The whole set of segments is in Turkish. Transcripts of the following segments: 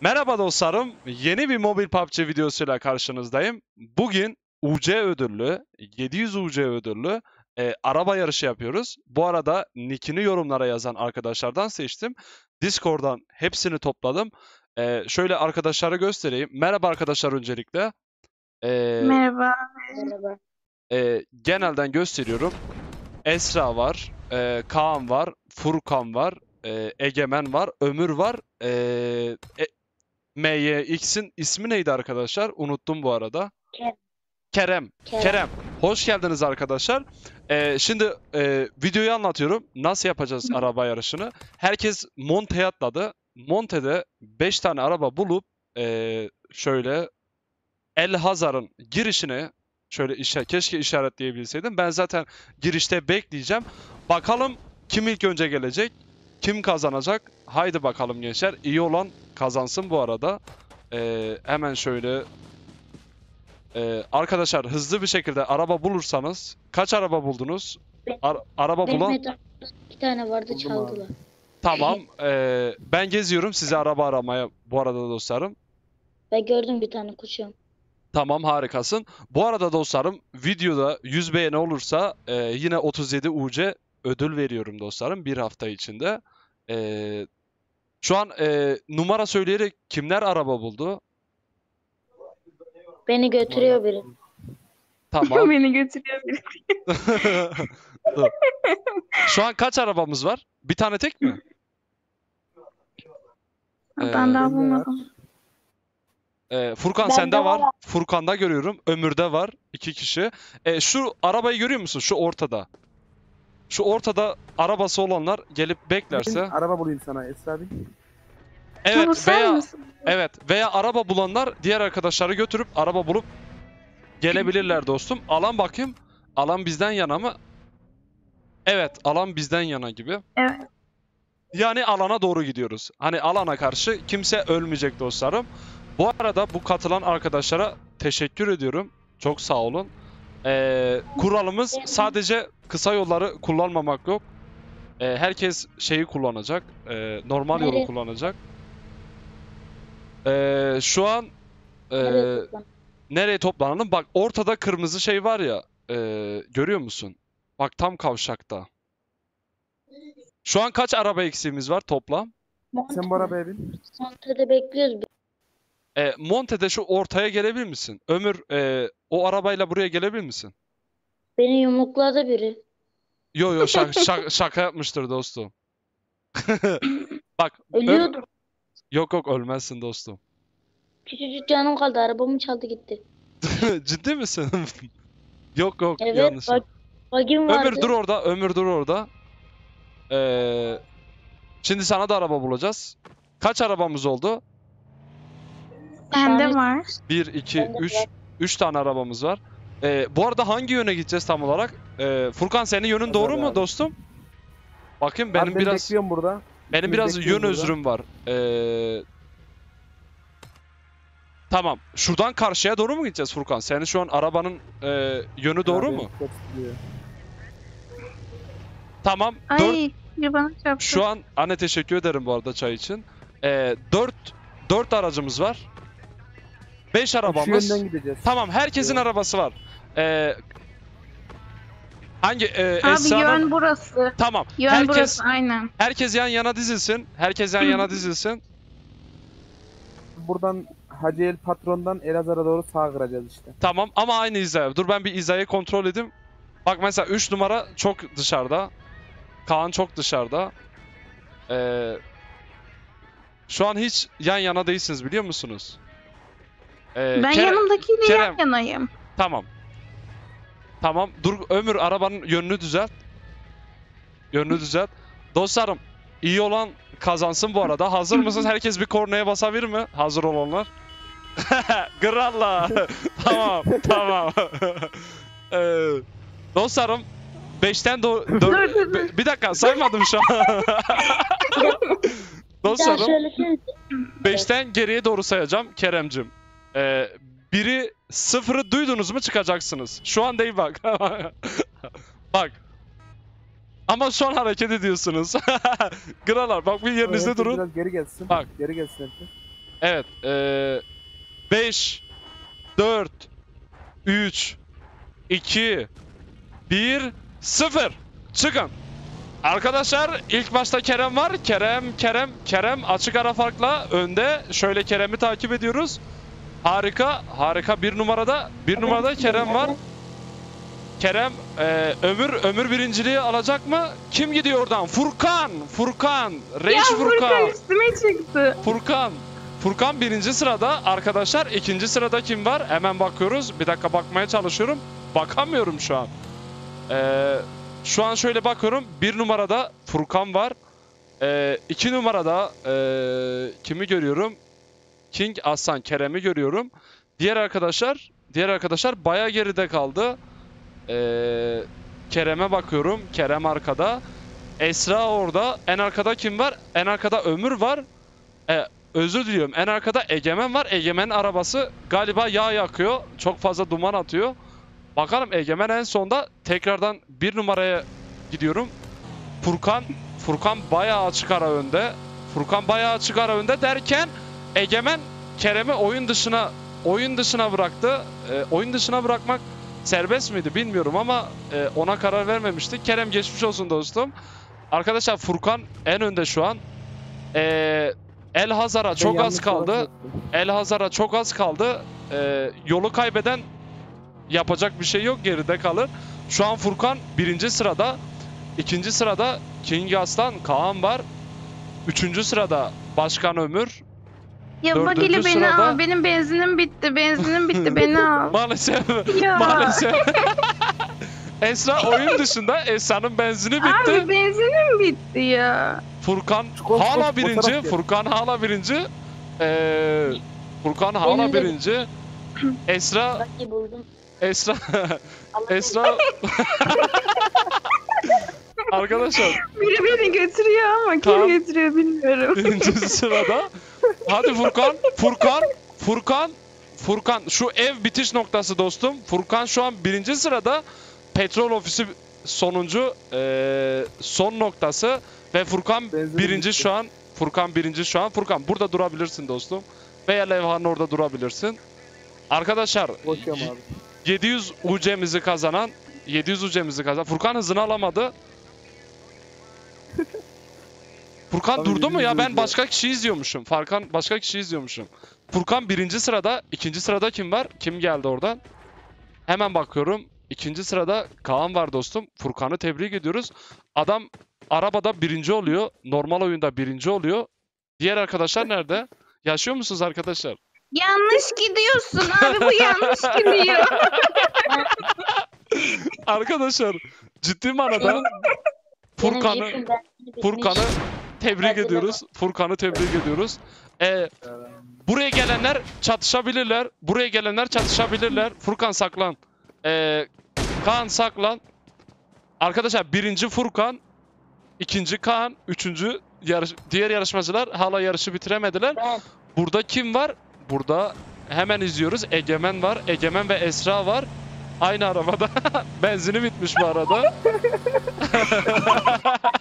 Merhaba dostlarım. Yeni bir mobil PUBG videosuyla karşınızdayım. Bugün UC ödüllü, 700 UC ödüllü e, araba yarışı yapıyoruz. Bu arada nickini yorumlara yazan arkadaşlardan seçtim. Discord'dan hepsini topladım. E, şöyle arkadaşlara göstereyim. Merhaba arkadaşlar öncelikle. E, Merhaba. Merhaba. e, genelden gösteriyorum. Esra var, e, Kaan var, Furkan var, e, Egemen var, Ömür var. E, e, MYX'in ismi neydi arkadaşlar? Unuttum bu arada. Kerem. Kerem. Kerem. Kerem. Hoş geldiniz arkadaşlar. E, şimdi e, videoyu anlatıyorum. Nasıl yapacağız araba yarışını? Herkes Monte'ye atladı. Monte'de 5 tane araba bulup e, şöyle El Hazar'ın girişine şöyle işe keşke işaretleyebilseydim. Ben zaten girişte bekleyeceğim. Bakalım kim ilk önce gelecek? Kim kazanacak? Haydi bakalım gençler. İyi olan kazansın bu arada. Ee, hemen şöyle Ee, arkadaşlar hızlı bir şekilde araba bulursanız kaç araba buldunuz? Ar- araba Benim bulan iki tane vardı Buldum çaldılar. tamam. Ee, ben geziyorum size araba aramaya bu arada dostlarım. Ben gördüm bir tane kuşum. Tamam harikasın. Bu arada dostlarım videoda 100 beğeni olursa e, yine 37 UC ödül veriyorum dostlarım bir hafta içinde. E, şu an e, numara söyleyerek kimler araba buldu? Beni götürüyor biri. Tamam. Beni götürüyor biri. Dur. Şu an kaç arabamız var? Bir tane tek mi? Ee, Ben daha bende var. bulmadım. E, Furkan Bende sende var. var. Furkan'da görüyorum. Ömür'de var. iki kişi. E, şu arabayı görüyor musun? Şu ortada. Şu ortada arabası olanlar gelip beklerse. Araba bulayım sana Esra abi. Evet sen veya misin? evet veya araba bulanlar diğer arkadaşları götürüp araba bulup gelebilirler dostum. Alan bakayım. Alan bizden yana mı? Evet, alan bizden yana gibi. Evet. Yani alana doğru gidiyoruz. Hani alana karşı kimse ölmeyecek dostlarım. Bu arada bu katılan arkadaşlara teşekkür ediyorum. Çok sağ olun. Ee, kuralımız sadece kısa yolları kullanmamak yok. Ee, herkes şeyi kullanacak. ee, normal yolu Nereye? kullanacak. Ee, şu an ee, Nereye toplan- nereye toplanalım? Bak ortada kırmızı şey var ya. ee, görüyor musun? Bak tam kavşakta. Şu an kaç araba eksiğimiz var toplam? Sen bu arabaya bin. Monte'de bekliyoruz. E, Monte'de şu ortaya gelebilir misin? Ömür e, o arabayla buraya gelebilir misin? Beni yumrukladı biri. Yo yo şak- şak- şaka yapmıştır dostum. Bak Öm- Ölüyordum. yok yok ölmezsin dostum. Küçücük canım kaldı. Arabamı çaldı gitti. Ciddi misin? Yok yok Evet. yanlış. Bak, bagim vardı. Ömür dur orada. Ömür dur orada. Ee, şimdi sana da araba bulacağız. Kaç arabamız oldu? Bende var. 1, 2, Bende 3. var. 3 tane arabamız var. Ee, bu arada hangi yöne gideceğiz tam olarak? Ee, Furkan senin yönün Hadi doğru abi mu abi. dostum? Bakayım benim abi ben biraz bekliyorum burada. benim biraz yön burada. özrüm var. Ee, Tamam. Şuradan karşıya doğru mu gideceğiz Furkan? Senin şu an arabanın e, yönü doğru Abi, mu? çok sıkıyor. Tamam. Dört, Ay bir bana çarptı. şu an anne teşekkür ederim bu arada çay için. Ee, 4 4 aracımız var. 5 Şu arabamız. yönden gideceğiz. Tamam, herkesin Evet. arabası var. Ee, hangi e, Abi Esra'nın yön burası. Tamam. Yön herkes burası aynen. herkes yan yana dizilsin. Herkes yan yana dizilsin. Buradan Hacı Patron'dan Elazığ'a doğru sağa kıracağız işte. Tamam ama aynı hizaya. Dur ben bir hizayı kontrol edeyim. Bak mesela 3 numara çok dışarıda. Kaan çok dışarıda. Ee, şu an hiç yan yana değilsiniz biliyor musunuz? Ee, Ben Kerem- yanımdakiyle Kerem. yan yanayım. Tamam. Tamam. Dur Ömür arabanın yönünü düzelt. Yönünü düzelt. Dostlarım iyi olan kazansın bu arada. Hazır mısınız? Herkes bir kornaya basabilir mi? Hazır olanlar. Gralla. tamam. Tamam. Ee, dostlarım 5'ten do Dur, dur, dur. Be- bir dakika saymadım şu an. Dostlarım söylesene. 5'ten geriye doğru sayacağım Keremcim. Ee, biri sıfırı duydunuz mu çıkacaksınız. Şu an değil bak. bak. Ama şu an hareket ediyorsunuz. Kralar bak bir yerinizde Herkes durun. Biraz geri gelsin. Bak. Geri gelsin. Evet. Ee, 5 4 3 2 1 0 Çıkın. Arkadaşlar ilk başta Kerem var. Kerem, Kerem, Kerem açık ara farkla önde. Şöyle Kerem'i takip ediyoruz. Harika, harika. Bir numarada, bir numarada Kerem var. Kerem, e, Ömür, Ömür birinciliği alacak mı? Kim gidiyor oradan? Furkan, Furkan, Reis Ya Furkan. Furkan üstüme çıktı. Furkan. Furkan birinci sırada. Arkadaşlar ikinci sırada kim var? Hemen bakıyoruz. Bir dakika bakmaya çalışıyorum. Bakamıyorum şu an. Ee, şu an şöyle bakıyorum. Bir numarada Furkan var. Ee, iki numarada ee, kimi görüyorum? King Aslan Kerem'i görüyorum. Diğer arkadaşlar diğer arkadaşlar baya geride kaldı. Ee, Kerem'e bakıyorum. Kerem arkada. Esra orada. En arkada kim var? En arkada Ömür var. E, özür diliyorum. En arkada Egemen var. Egemen arabası galiba yağ yakıyor. Çok fazla duman atıyor. Bakalım Egemen en sonda tekrardan bir numaraya gidiyorum. Furkan Furkan bayağı açık ara önde. Furkan bayağı açık ara önde derken Egemen Kerem'i oyun dışına oyun dışına bıraktı. E, oyun dışına bırakmak serbest miydi bilmiyorum ama e, ona karar vermemiştik. Kerem geçmiş olsun dostum. Arkadaşlar Furkan en önde şu an. E, El Hazar'a çok az kaldı. El Hazar'a çok az kaldı. Ee, yolu kaybeden yapacak bir şey yok geride kalır. Şu an Furkan birinci sırada. ikinci sırada King Aslan Kaan var. Üçüncü sırada Başkan Ömür. Ya Dördüncü Bagili beni sırada- al. Benim benzinim bitti. Benzinim bitti. Beni al. Maalesef Ya. maalesef. Esra oyun dışında Esra'nın benzini bitti. Abi benzinim bitti ya. Furkan Çikolata- hala fotoğraf birinci. gel. Furkan hala birinci. Ee, Furkan hala Benim de- birinci. Esra buldum. Esra Esra Arkadaşlar Biri beni götürüyor ama kim Tamam. götürüyor bilmiyorum. birinci sırada. Hadi Furkan, Furkan, Furkan, Furkan. Şu ev bitiş noktası dostum. Furkan şu an birinci sırada. Petrol ofisi sonuncu eee, son noktası ve Furkan Benzin birinci bitti. şu an. Furkan birinci şu an. Furkan burada durabilirsin dostum. Veya levhanın orada durabilirsin. Arkadaşlar abi. 700 UC'mizi kazanan 700 UC'mizi kazanan Furkan hızını alamadı. Furkan Tabii durdu mu ya 700 ben başka kişi izliyormuşum. Farkan başka kişi izliyormuşum. Furkan birinci sırada. ikinci sırada kim var? Kim geldi oradan? Hemen bakıyorum. İkinci sırada Kaan var dostum. Furkan'ı tebrik ediyoruz. Adam arabada birinci oluyor. Normal oyunda birinci oluyor. Diğer arkadaşlar nerede? Yaşıyor musunuz arkadaşlar? yanlış gidiyorsun abi bu yanlış gidiyor. Arkadaşlar ciddi manada Furkan'ı. Furkan'ı tebrik ediyoruz. Furkan'ı tebrik ediyoruz. Ee, buraya gelenler çatışabilirler. Buraya gelenler çatışabilirler. Furkan saklan. Ee, Kaan saklan. Arkadaşlar birinci Furkan, ikinci Kaan, üçüncü yarış, diğer yarışmacılar hala yarışı bitiremediler. Burada kim var? Burada hemen izliyoruz. Egemen var. Egemen ve Esra var. Aynı arabada. Benzini bitmiş bu arada.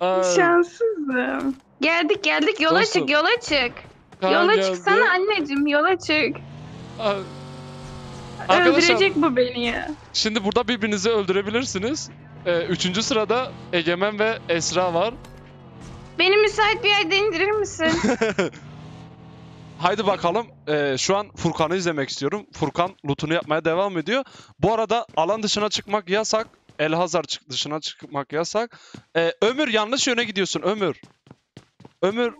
Ay, Şanssızım. Geldik geldik yola Dostum, çık yola çık. Kaan yola geldi. çıksana anneciğim yola çık. Ay. Arkadaşlar Öldürecek bu beni ya. şimdi burada birbirinizi öldürebilirsiniz. Ee, üçüncü sırada Egemen ve Esra var. Beni müsait bir yerde indirir misin? Haydi bakalım. Ee, şu an Furkan'ı izlemek istiyorum. Furkan lootunu yapmaya devam ediyor. Bu arada alan dışına çıkmak yasak. Elhazar çık dışına çıkmak yasak. Ee, Ömür yanlış yöne gidiyorsun Ömür. Ömür.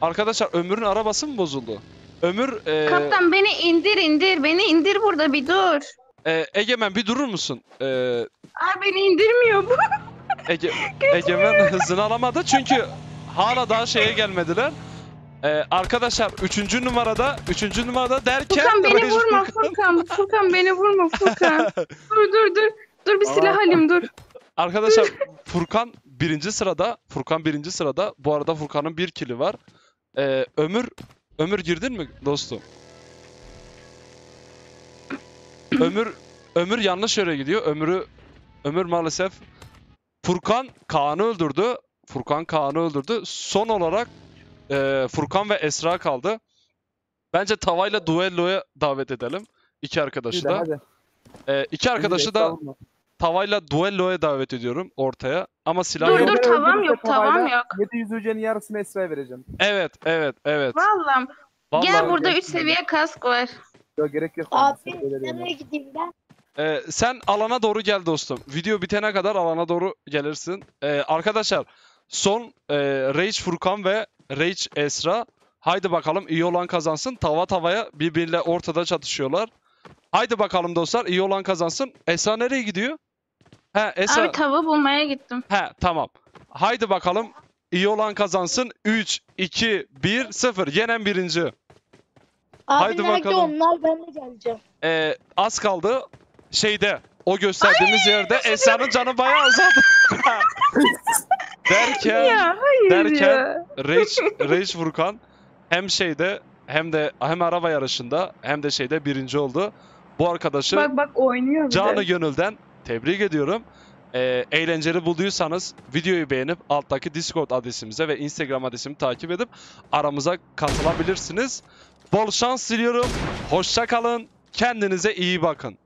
Arkadaşlar Ömür'ün arabası mı bozuldu? Ömür e, Kaptan beni indir indir. Beni indir burada bir dur. e, Egemen bir durur musun? E, Abi beni indirmiyor bu. Ege, Egemen hızını alamadı çünkü hala daha şeye gelmediler. Ee, arkadaşlar 3. numarada 3. numarada derken Furkan beni vurma Furkan- Furkan. Furkan beni vurma Furkan. dur dur dur. Dur bir silah alayım dur. Arkadaşlar Furkan birinci sırada. Furkan birinci sırada. Bu arada Furkan'ın bir kili var. Ee, Ömür Ömür girdin mi dostum? Ömür Ömür yanlış yere gidiyor. Ömür'ü Ömür maalesef Furkan Kaan'ı öldürdü. Furkan Kaan'ı öldürdü. Son olarak e, Furkan ve Esra kaldı. Bence Tava'yla duelloya davet edelim. İki arkadaşı da. hadi. E, iki arkadaşı da savunma. Tava'yla duelloya davet ediyorum ortaya. Ama silah Dur yok. dur Öyle tavam yok tavam yok. Yedi yüzücenin yarısını Esra'ya vereceğim. Evet, evet, evet. Vallahi. Gel Vallahi burada 3 gerçekten. seviye kask var. Yok gerek yok. Abi değil. nereye gideyim ben? Ee, sen alana doğru gel dostum. Video bitene kadar alana doğru gelirsin. Ee, arkadaşlar son e, Rage Furkan ve Rage Esra. Haydi bakalım iyi olan kazansın. Tava tavaya birbiriyle ortada çatışıyorlar. Haydi bakalım dostlar iyi olan kazansın. Esra nereye gidiyor? He Esra. Abi tava bulmaya gittim. He tamam. Haydi bakalım iyi olan kazansın. 3, 2, 1, 0. Yenen birinci. Abi Haydi nerede bakalım. onlar ben de geleceğim. Ee, az kaldı şeyde o gösterdiğimiz yerde Esra'nın canı bayağı azaldı. derken Ya hayır derken- ya. Rage, Rage Furkan hem şeyde hem de hem araba yarışında hem de şeyde birinci oldu. Bu arkadaşı Bak bak oynuyor bir canı de. gönülden tebrik ediyorum. Ee, eğlenceli bulduysanız videoyu beğenip alttaki Discord adresimize ve Instagram adresimi takip edip aramıza katılabilirsiniz. Bol şans diliyorum. Hoşça kalın. Kendinize iyi bakın.